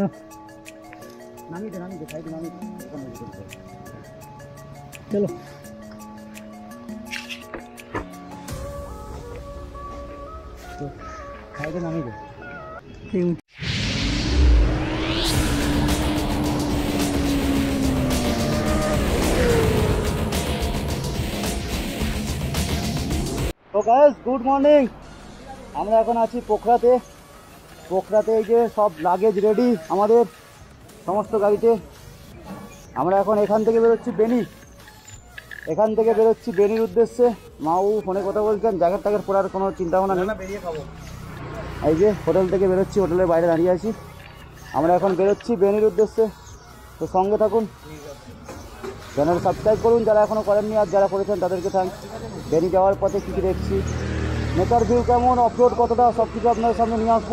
না নামিয়ে দে নামিয়ে দে সাইডে নামিয়ে দে ওখানে রেখে দে। চলো তো সাইডে নামিয়ে দে এই তো গাইস গুড মর্নিং আমরা এখন আছি পোখরাতে। পোখরাতে এই যে সব লাগেজ রেডি আমাদের সমস্ত গাড়িতে। আমরা এখন এখান থেকে বেরোচ্ছি বেনি এখান থেকে বেরোচ্ছি বেনির উদ্দেশ্যে। মাও ফোনে কথা বলছেন জ্যাকেট ট্যাকেট পরার কোনো চিন্তা ভাবনা নেই বেরিয়ে এই যে হোটেল থেকে বেরোচ্ছি হোটেলের বাইরে দাঁড়িয়ে আছি। আমরা এখন বেরোচ্ছি বেনির উদ্দেশ্যে। তো সঙ্গে থাকুন। চ্যানেল সাবস্ক্রাইব করুন যারা এখনও করেননি আর যারা করেছেন তাদেরকে থ্যাংকস বেনি যাওয়ার পথে কী কী দেখছি? নেতার ভিউ কেমন? অফরোড কতটা? সব কিছু আপনাদের সামনে নিয়ে আসব।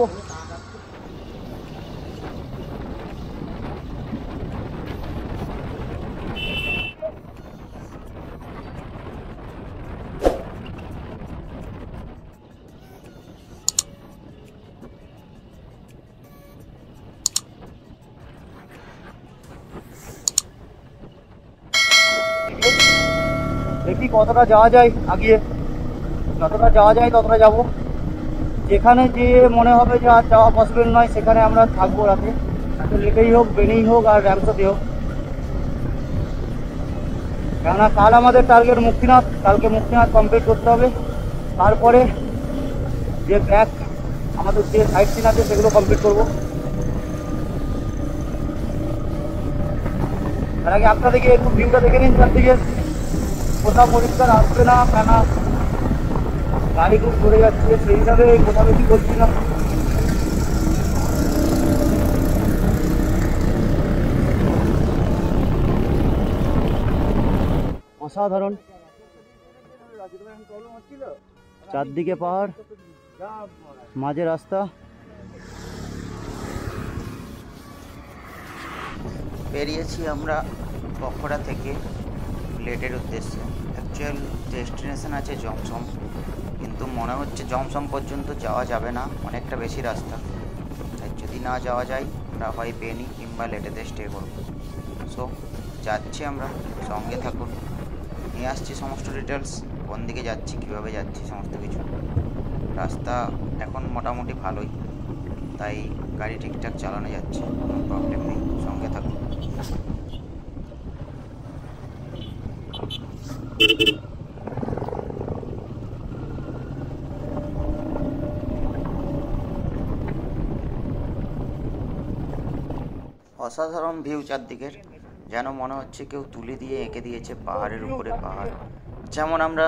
কতটা যাওয়া যায় আগিয়ে যতটা যাওয়া যায় ততটা যাব। যেখানে যে মনে হবে যে আর যাওয়া পসিবল নয়, সেখানে আমরা থাকব রাতে। লেটেই হোক বেনেই হোক আর র্যামসোতে হোক। কেননা কাল আমাদের টার্গেট মুক্তিনাথ, কালকে মুক্তিনাথ কমপ্লিট করতে হবে। তারপরে যে ব্যাক আমাদের যে সাইট সিন আছে সেগুলো কমপ্লিট করব। তার আগে আপনাদেরকে একটু ভিউটা দেখে নিন চারদিকে। কোথাও পরিষ্কার আসছে না কেন গাড়ি খুব ঘুরে যাচ্ছে, সেই হিসাবে কোথাও বেশি করছি না অসাধারণ। চারদিকে পাহাড়, মাঝে রাস্তা। বেরিয়েছি আমরা পকড়া থেকে। লেটের উদ্দেশ্যে। অ্যাকচুয়াল ডেস্টিনেশন আছে জমসম। কিন্তু মনে হচ্ছে জমসম পর্যন্ত যাওয়া যাবে না, অনেকটা বেশি রাস্তা। তাই যদি না যাওয়া যায়, আমরা হয় বেনি কিংবা লেটেতে স্টে করব। সো যাচ্ছি আমরা, সঙ্গে থাকুন। নিয়ে আসছি সমস্ত ডিটেলস কোন দিকে যাচ্ছি, কীভাবে যাচ্ছি, সমস্ত কিছু। রাস্তা এখন মোটামুটি ভালোই। তাই গাড়ি ঠিকঠাক চালানো যাচ্ছে, কোনো প্রবলেম নেই, সঙ্গে থাকুন। অসাধারণ ভিউ চারদিকের। যেন মনে হচ্ছে কেউ তুলে দিয়ে এঁকে দিয়েছে পাহাড়ের উপরে পাহাড়। যেমন আমরা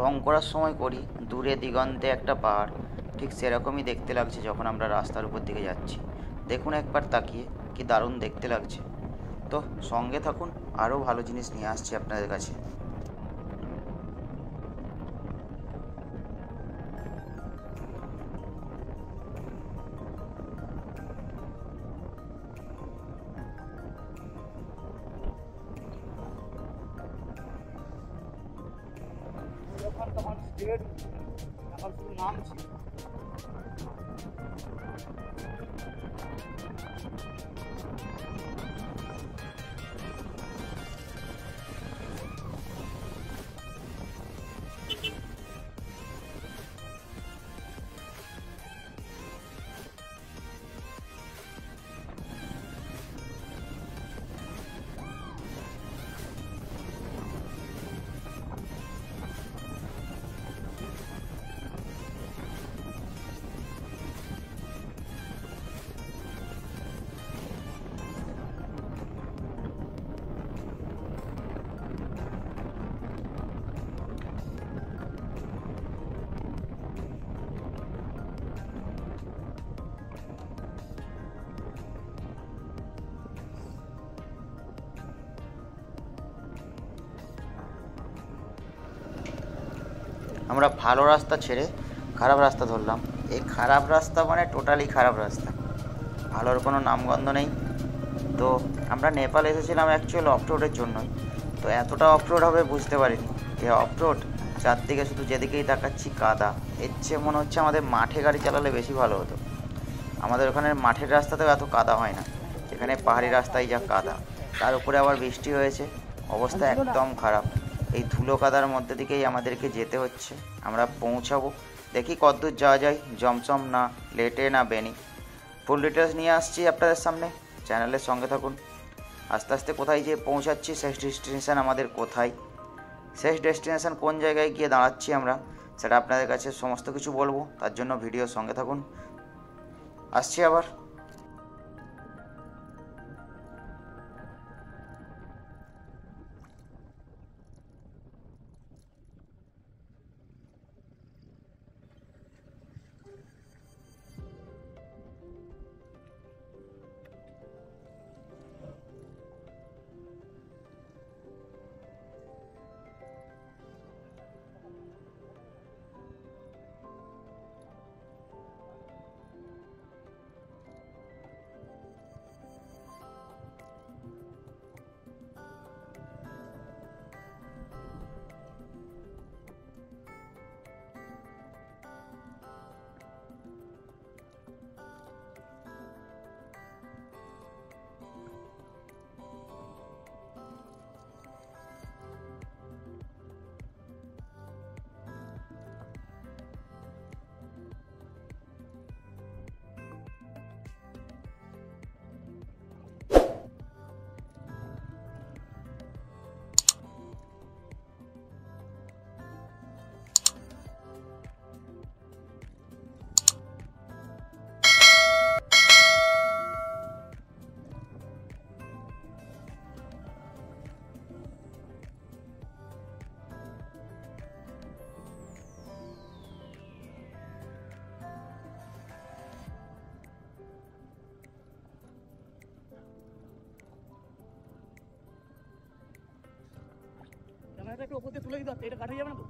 রং করার সময় করি, দূরে দিগন্তে একটা পাহাড়। ঠিক সেরকমই দেখতে লাগছে যখন আমরা রাস্তার উপর দিকে যাচ্ছি। দেখুন একবার তাকিয়ে, কি দারুণ দেখতে লাগছে। তো সঙ্গে থাকুন, আরও ভালো জিনিস নিয়ে আসছি আপনাদের কাছে। আমরা ভালো রাস্তা ছেড়ে খারাপ রাস্তা ধরলাম। এই খারাপ রাস্তা মানে টোটালি খারাপ রাস্তা। ভালোর কোনো নামগন্ধ নেই। তো আমরা নেপাল এসেছিলাম অ্যাকচুয়াল অফ রোডের জন্যই। তো এতটা অফরোড হবে বুঝতে পারিনি। এ অফরোড চারদিকে শুধু যেদিকেই তাকাচ্ছি কাদা। এর চেয়ে মনে হচ্ছে আমাদের মাঠে গাড়ি চালালে বেশি ভালো হতো। আমাদের ওখানে মাঠের রাস্তাতেও এত কাদা হয় না। এখানে পাহাড়ি রাস্তায় যা কাদা। তার উপরে আবার বৃষ্টি হয়েছে। অবস্থা একদম খারাপ। এই ধুলো কাদার মধ্যে দিকেই আমাদেরকে যেতে হচ্ছে। আমরা পৌঁছাবো। দেখি কতদূর যাওয়া যায়। জমজম না, লেটে না বেনি। ফুল ডিটেলস নিয়ে আসছি আপনাদের সামনে। চ্যানেলের সঙ্গে থাকুন। আস্তে আস্তে কোথায় যেয়ে পৌঁছাচ্ছি, শেষ ডেস্টিনেশান আমাদের কোথায়? শেষ ডেস্টিনেশন কোন জায়গায় গিয়ে দাঁড়াচ্ছি আমরা, সেটা আপনাদের কাছে সমস্ত কিছু বলব। তার জন্য ভিডিও সঙ্গে থাকুন। আসছি আবার। ক্যামেরাটা একটু ওপর দিয়ে তুলে দিতে এটা কাটা যাবে না তো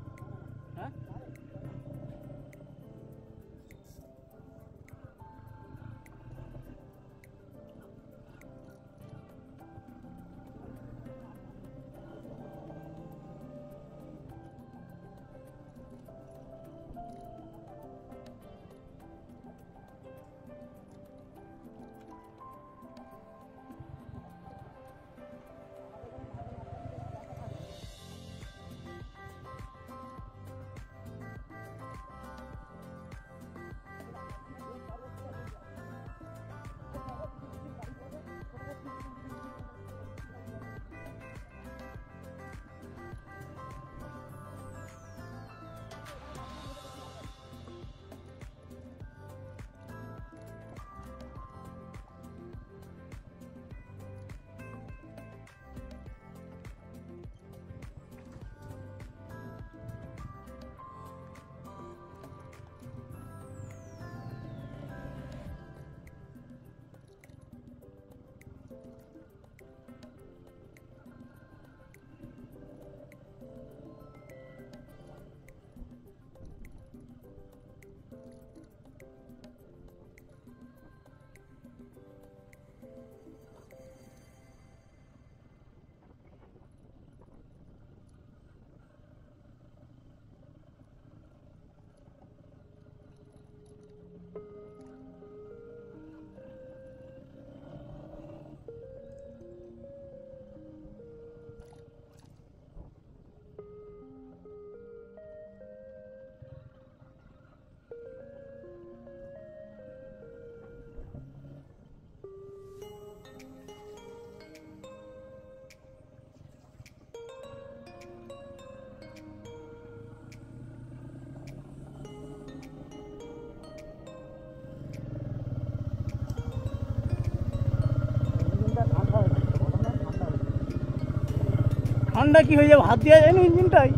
ঠান্ডা কি হয়ে যাবে? হাত দেওয়া যায় না ইঞ্জিনটাই।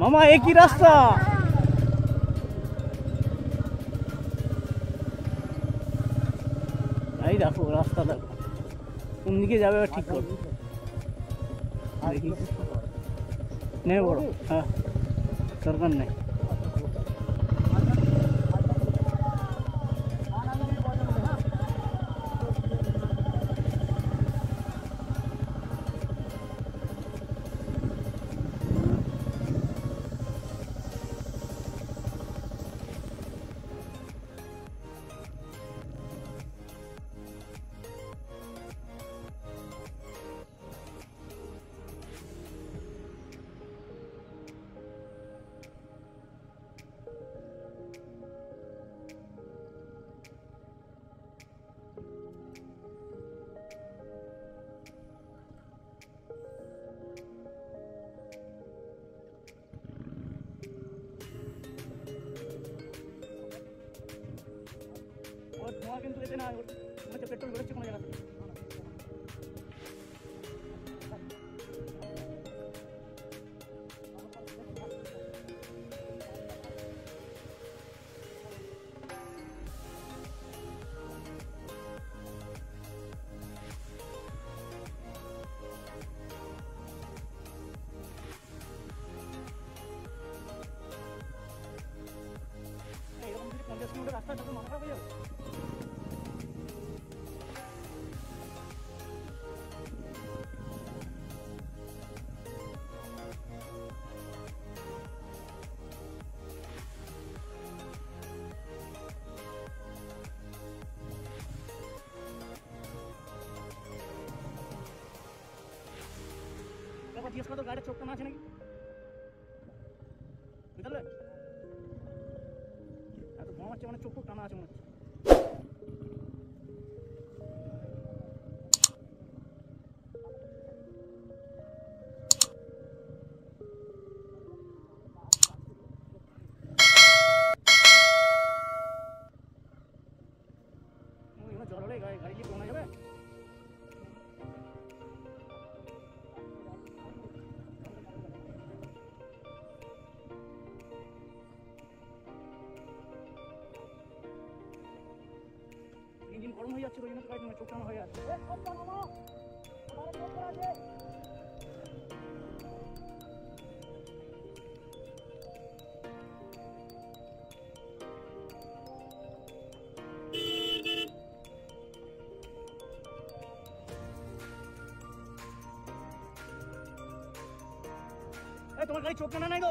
মামা একই রাস্তা? এই দেখো রাস্তা দেখো। কোন দিকে যাবে এবার ঠিক করো। দেখি নেই বড় হ্যাঁ। সরকার নেই। একবার জিজ্ঞেস করো গাড়ির চোখ টানা আছে ইঞ্জিন গরম হয়ে যাচ্ছে ওই জন্য তো গাড়ি চোখ টানা হয়ে যাচ্ছে এই, তোমার গাড়ি চোখ টানা নাই তো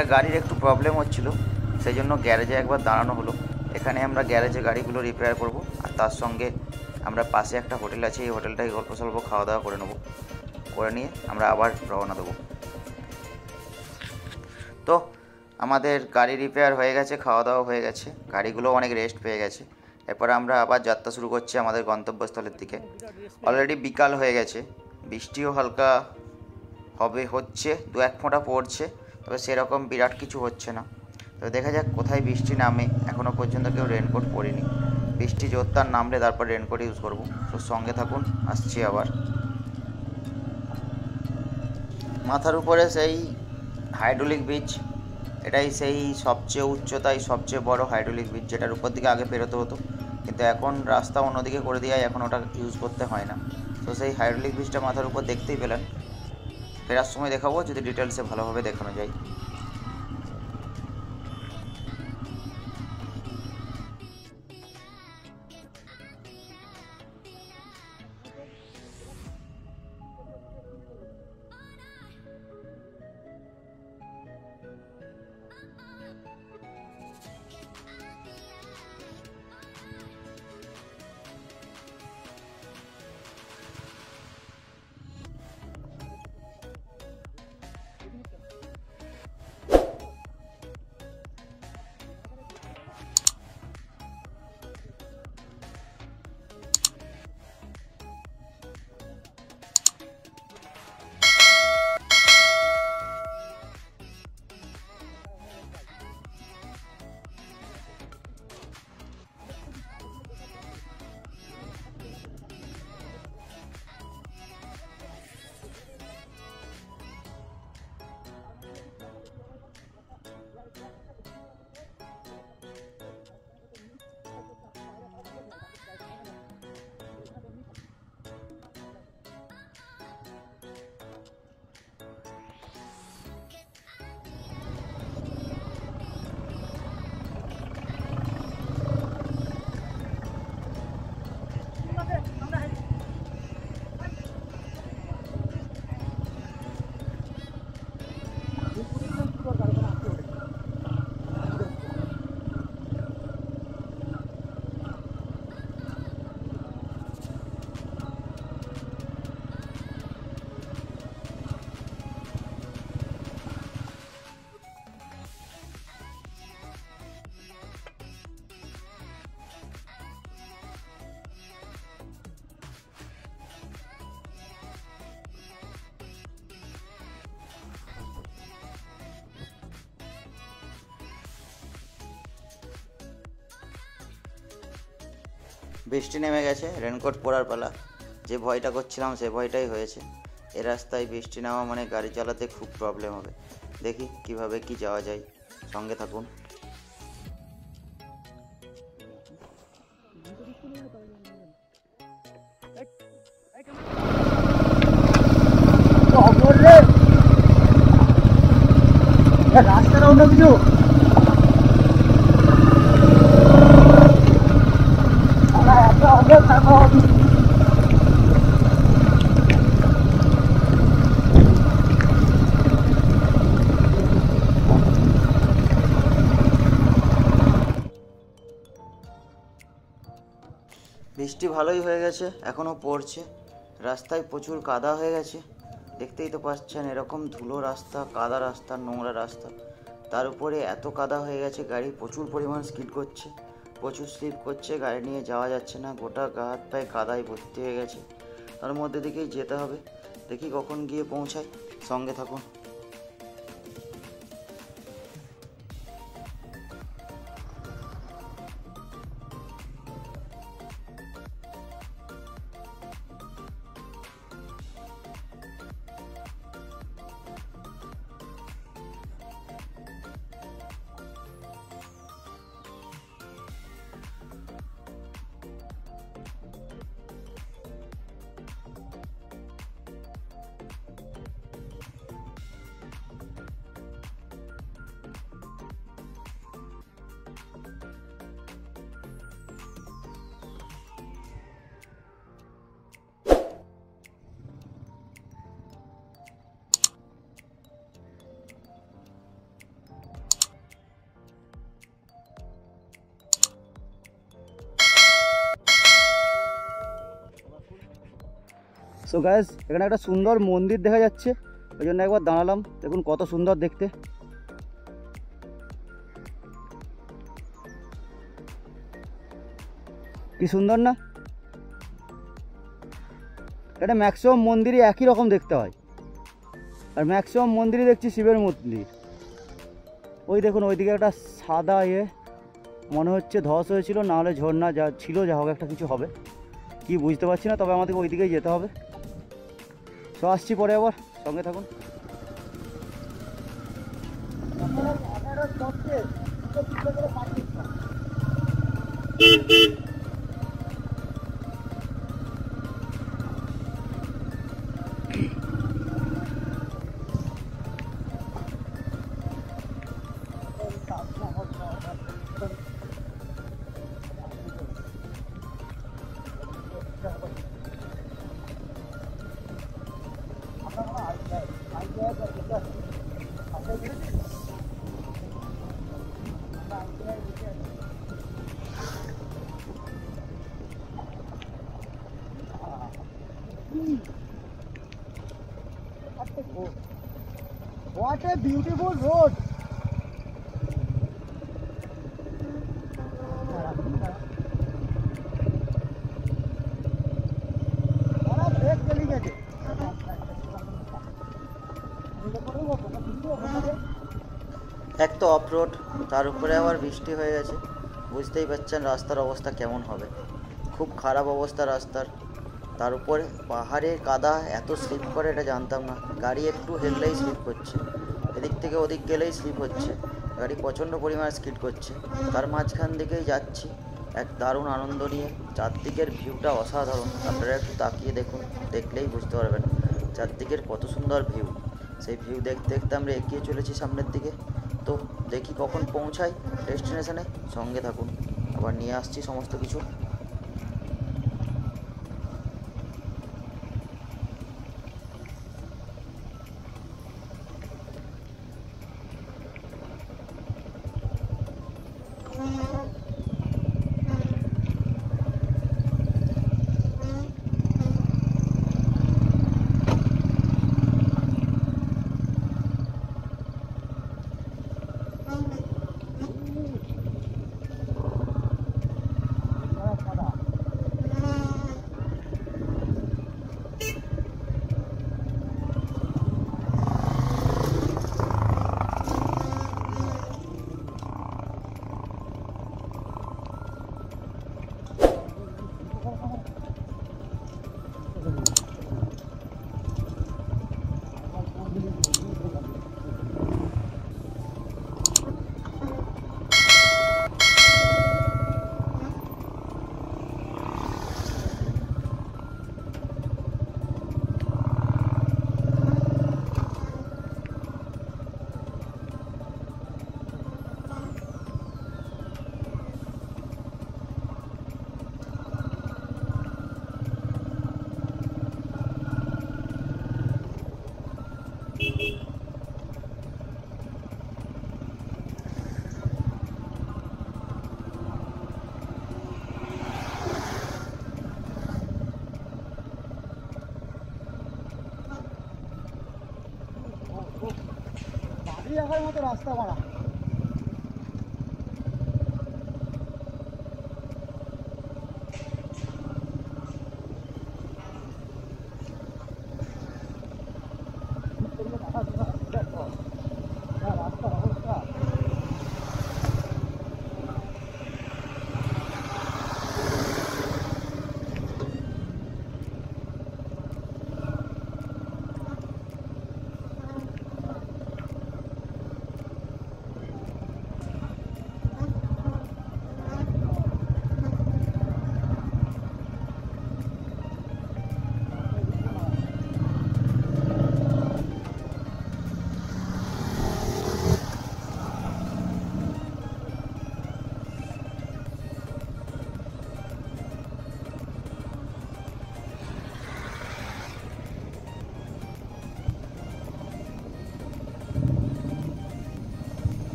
একটা গাড়ির একটু প্রবলেম হচ্ছিল সেই জন্য গ্যারেজে একবার দাঁড়ানো হলো। এখানে আমরা গ্যারেজে গাড়িগুলো রিপেয়ার করব, আর তার সঙ্গে আমরা পাশে একটা হোটেল আছে, এই হোটেলটায় অল্প স্বল্প খাওয়া দাওয়া করে নেব। করে নিয়ে আমরা আবার রওনা দেবো। তো, আমাদের গাড়ি রিপেয়ার হয়ে গেছে, খাওয়া দাওয়া হয়ে গেছে, গাড়িগুলো অনেক রেস্ট পেয়ে গেছে। এরপর আমরা আবার যাত্রা শুরু করছি আমাদের গন্তব্যস্থলের দিকে। অলরেডি বিকাল হয়ে গেছে, বৃষ্টিও হালকা হবে, হচ্ছে দু এক ফোঁটা পড়ছে। তবে সেরকম বিরাট কিছু হচ্ছে না। তবে দেখা যাক কোথায় বৃষ্টি নামে। এখনও পর্যন্ত কেউ রেনকোট পরিনি বৃষ্টি জোরদার নামলে তারপর রেনকোট ইউজ করব। তো সঙ্গে থাকুন, আসছি আবার। মাথার উপরে সেই হাইড্রোলিক ব্রিজ এটাই সেই সবচেয়ে উচ্চতায় সবচেয়ে বড় হাইড্রোলিক ব্রিজ যেটার উপর দিকে আগে পেরোতে হতো। কিন্তু এখন রাস্তা অন্যদিকে করে দেওয়ায় এখন ওটা ইউজ করতে হয় না। তো সেই হাইড্রোলিক ব্রিজটা মাথার উপর দেখতেই পেলেন। ফেরার সময় দেখাবো যদি ডিটেলসে ভালোভাবে দেখানো যায়। বৃষ্টি নেমে গেছে রেনকোট পরার পালা। যে ভয়টা করছিলাম সে ভয়টাই হয়েছে। এ রাস্তায় বৃষ্টি নেওয়া মানে গাড়ি চালাতে খুব প্রবলেম হবে। দেখি কীভাবে কি যাওয়া যায়। সঙ্গে থাকুন। রাস্তাটা অন্য কিছু। বৃষ্টি ভালোই হয়ে গেছে এখনও পড়ছে। রাস্তায় প্রচুর কাদা হয়ে গেছে। দেখতেই তো পাচ্ছেন, এরকম ধুলো রাস্তা, কাদা রাস্তা, নোংরা রাস্তা। তার উপরে এত কাদা হয়ে গেছে, গাড়ি প্রচুর পরিমাণ স্কিড করছে। প্রচুর স্লিপ করছে, গাড়ি নিয়ে যাওয়া যাচ্ছে না, গোটা গা হাত পায়ে কাদায় ভর্তি হয়ে গেছে। তার মধ্যে দিকেই যেতে হবে, দেখি কখন গিয়ে পৌঁছায়, সঙ্গে থাকুন। সো গ্যাস এখানে একটা সুন্দর মন্দির দেখা যাচ্ছে। ওই জন্য একবার দাঁড়ালাম, দেখুন কত সুন্দর দেখতে। কি সুন্দর না? এটা ম্যাক্সিমাম মন্দিরই একই রকম দেখতে হয়। আর ম্যাক্সিমাম মন্দিরই দেখছি শিবের মন্দির। ওই দেখুন, ওইদিকে একটা সাদা ইয়ে মনে হচ্ছে ধস হয়েছিল নাহলে ঝর্ণা যা ছিল, যা হোক, একটা কিছু হবে। কি বুঝতে পারছি না, তবে আমাদেরকে ওইদিকেই যেতে হবে। তো আসছি পরে আবার সঙ্গে থাকুন What তো অফ রোড তার উপরে আবার বৃষ্টি হয়ে গেছে। বুঝতেই পারছেন রাস্তার অবস্থা কেমন হবে। খুব খারাপ অবস্থা রাস্তার। তার উপরে পাহাড়ে কাদা এত স্লিপ করে এটা জানতাম না। গাড়ি একটু হেললেই স্লিপ করছে এদিক থেকে ওদিক গেলেই স্লিপ হচ্ছে। গাড়ি প্রচণ্ড পরিমাণে স্কিড করছে। তার মাঝখান দিকেই যাচ্ছি। এক দারুণ আনন্দ নিয়ে। চারদিকের ভিউটা অসাধারণ। আপনারা একটু তাকিয়ে দেখুন, দেখলেই বুঝতে পারবেন। চারদিকের কত সুন্দর ভিউ সেই ভিউ দেখতে দেখতে আমরা এগিয়ে চলেছি সামনের দিকে। তো দেখি কখন পৌঁছাই ডেস্টিনেশনে সঙ্গে থাকুন। আবার নিয়ে আসছি সমস্ত কিছু। চিড়িয়াখানার মতো রাস্তা করা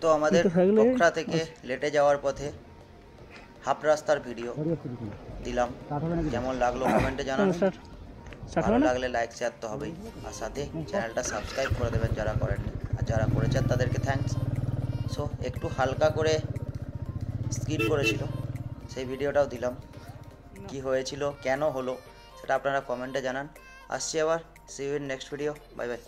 তো আমাদের পোখরা থেকে লেটে যাওয়ার পথে হাফ রাস্তার ভিডিও। দিলাম? কেমন লাগল কমেন্টে স্টার্ট স্টার্ট ভালো লাগলে লাইক শেয়ার তো হবেই। আর সাথে চ্যানেলটা সাবস্ক্রাইব করে দেবেন যারা করেননি আর যারা করেছেন তাদেরকে থ্যাঙ্কস সো একটু হালকা করে স্কিপ করেছিল। সেই ভিডিওটাও দিলাম। কি হয়েছিল কেন হলো সেটা আপনারা কমেন্টে জানান। আসছি আবার। See you in next video bye bye